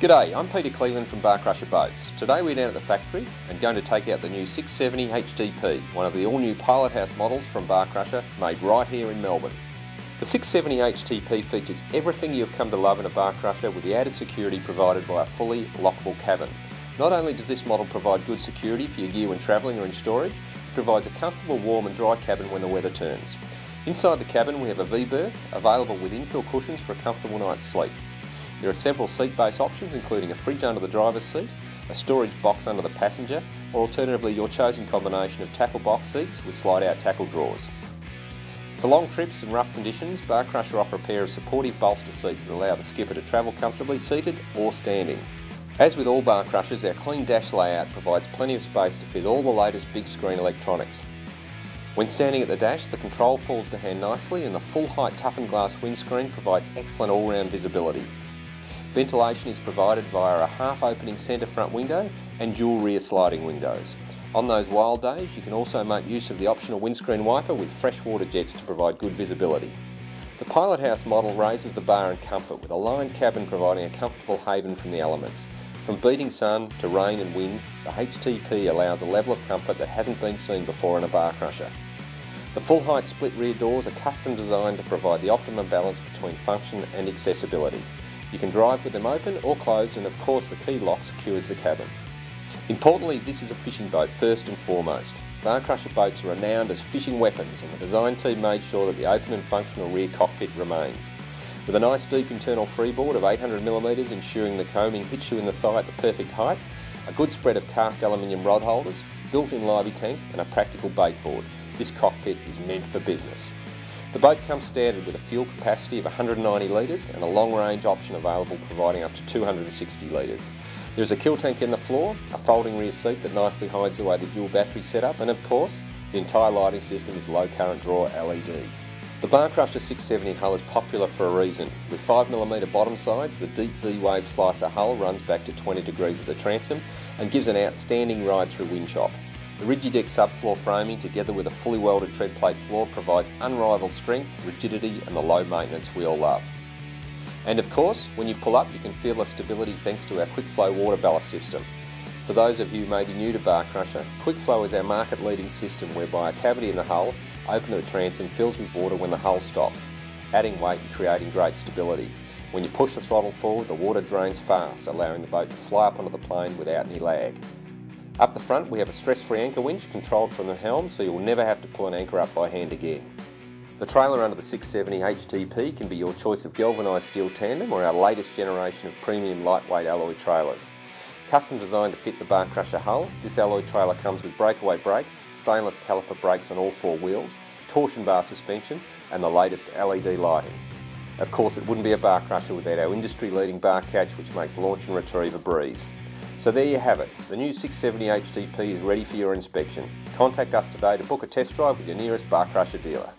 G'day, I'm Peter Cleland from Bar Crusher Boats. Today we're down at the factory and going to take out the new 670 HTP, one of the all-new Pilot House models from Bar Crusher, made right here in Melbourne. The 670 HTP features everything you've come to love in a Bar Crusher with the added security provided by a fully lockable cabin. Not only does this model provide good security for your gear when travelling or in storage, it provides a comfortable, warm and dry cabin when the weather turns. Inside the cabin we have a V-berth, available with infill cushions for a comfortable night's sleep. There are several seat base options including a fridge under the driver's seat, a storage box under the passenger, or alternatively your chosen combination of tackle box seats with slide out tackle drawers. For long trips and rough conditions, Bar Crusher offer a pair of supportive bolster seats that allow the skipper to travel comfortably seated or standing. As with all Bar Crushers, our clean dash layout provides plenty of space to fit all the latest big screen electronics. When standing at the dash, the control falls to hand nicely and the full height toughened glass windscreen provides excellent all-round visibility. Ventilation is provided via a half opening centre front window and dual rear sliding windows. On those wild days you can also make use of the optional windscreen wiper with freshwater jets to provide good visibility. The Pilot House model raises the bar in comfort with a lined cabin providing a comfortable haven from the elements. From beating sun to rain and wind, the HTP allows a level of comfort that hasn't been seen before in a bar crusher. The full height split rear doors are custom designed to provide the optimum balance between function and accessibility. You can drive with them open or closed and of course the key lock secures the cabin. Importantly, this is a fishing boat first and foremost. Bar Crusher boats are renowned as fishing weapons and the design team made sure that the open and functional rear cockpit remains. With a nice deep internal freeboard of 800mm ensuring the coaming hits you in the thigh at the perfect height, a good spread of cast aluminium rod holders, built-in livey tank and a practical bait board, this cockpit is meant for business. The boat comes standard with a fuel capacity of 190 litres and a long range option available providing up to 260 litres. There is a kill tank in the floor, a folding rear seat that nicely hides away the dual battery setup and of course the entire lighting system is low current draw LED. The Bar Crusher 670 hull is popular for a reason. With 5mm bottom sides, the deep V-wave slicer hull runs back to 20 degrees at the transom and gives an outstanding ride through wind chop. The Rigideck subfloor framing together with a fully welded tread plate floor provides unrivaled strength, rigidity and the low maintenance we all love. And of course, when you pull up you can feel the stability thanks to our QuickFlow water ballast system. For those of you who may be new to Bar Crusher, QuickFlow is our market leading system whereby a cavity in the hull, open at the transom, fills with water when the hull stops, adding weight and creating great stability. When you push the throttle forward, the water drains fast, allowing the boat to fly up onto the plane without any lag. Up the front we have a stress-free anchor winch controlled from the helm so you will never have to pull an anchor up by hand again. The trailer under the 670 HTP can be your choice of galvanised steel tandem or our latest generation of premium lightweight alloy trailers. Custom designed to fit the Bar Crusher hull, this alloy trailer comes with breakaway brakes, stainless caliper brakes on all four wheels, torsion bar suspension and the latest LED lighting. Of course it wouldn't be a Bar Crusher without our industry leading bar catch which makes launch and retrieve a breeze. So there you have it, the new 670 HTP is ready for your inspection. Contact us today to book a test drive with your nearest Bar Crusher dealer.